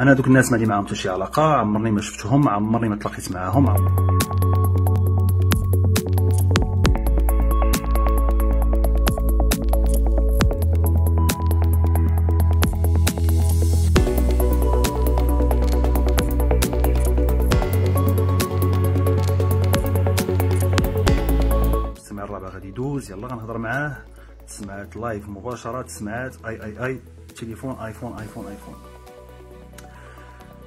أنا دوك الناس ما لي معاهم حتى شي علاقه عمرني ما شفتهم عمرني ما تلاقيت معاهم. السمع الرابع غادي يدوز يلا غنهضر معاه. سمعت لايف مباشرة سمعت أي أي أي تليفون iPhone iPhone iPhone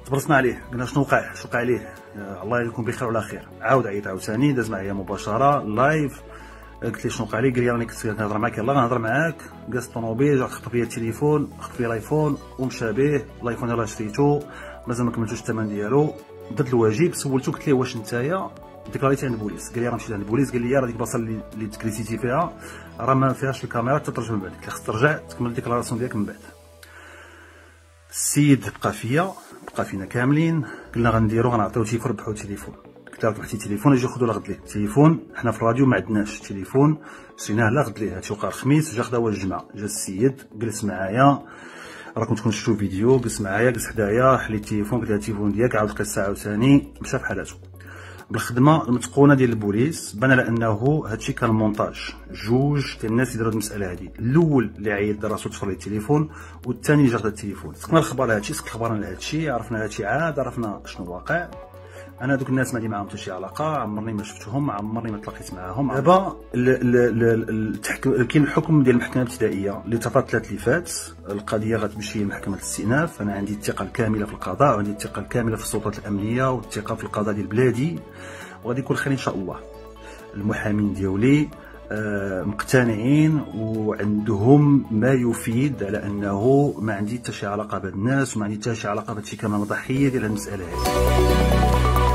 تبرسنا عليه قلنا شنو وقع؟ شنو وقع عليه؟ آه الله يكون بخير وعلى خير. عاود عيط عاوتاني داز معايا مباشرة live قلت لي شنو وقع لي قال لي راني كنت كنهضر معاك يلا غنهضر معاك. جالس الطوموبيل جا خطف لي التليفون خطف لي ال iPhone ومشى به ال iPhone يلاه شريتو. مازال ما كملتوش الثمن ديالو. درت الواجب سولتو قلت ليه واش نتايا؟ déclarيتي عند البوليس قال لي راه مشيت عند البوليس قال لي راه ديك البلاصه اللي اللي تكريتيتي فيها. راه ما فيهاش الكاميرا تترجم من بعد. خصك ترجع تكمل ال déclaration ديالك من بعد. السيد بقى فيا. بقى فينا كاملين قلنا غنديرو غنعطيو تليفون ربحو تليفون. قلت له ربحتي تليفون أجي خذوا لغد ليه تليفون حنا في الراديو ما عندناش تليفون. شريناه لغد ليه هادشي وقع الخميس جا خدا الجمعة. جا السيد جلس معايا. راكم تكونوا شفتوا فيديو جلس معايا جلس حدايا حلي التليفون قلت له التليفون ديالك عاود قصه عاوتاني مشى في حالاتو. بالخدمة المتقونة ديال البوليس. بان على أنه هادشي كان مونتاج. جوج ديال الناس اللي داروا المسألة هادي. الأول اللي عيط راسو تفر لي التليفون والثاني اللي جا التليفون. سقنا الخبر هادشي سقنا الخبر على هادشي عرفنا هادشي عاد عرفنا شنو واقع. أنا دوك الناس ما لي معاهم حتى شي علاقه عمرني ما شفتهم عمرني ما تلاقيت معاهم. دابا كاين الحكم ديال المحكمة الابتدائية. اللي تفاضل الثلاث اللي فات القضية غتمشي لمحكمة الاستئناف. أنا عندي الثقة الكاملة في القضاء وعندي الثقة الكاملة في السلطات الأمنية والثقة في القضاء ديال بلادي. وغادي يكون خير إن شاء الله. المحامين ديالي آه مقتنعين وعندهم ما يفيد على أنه ما عندي حتى شي علاقة بهاد الناس وما عندي حتى شي علاقة بهادشي كامل ضحيه ديال المسألة هذه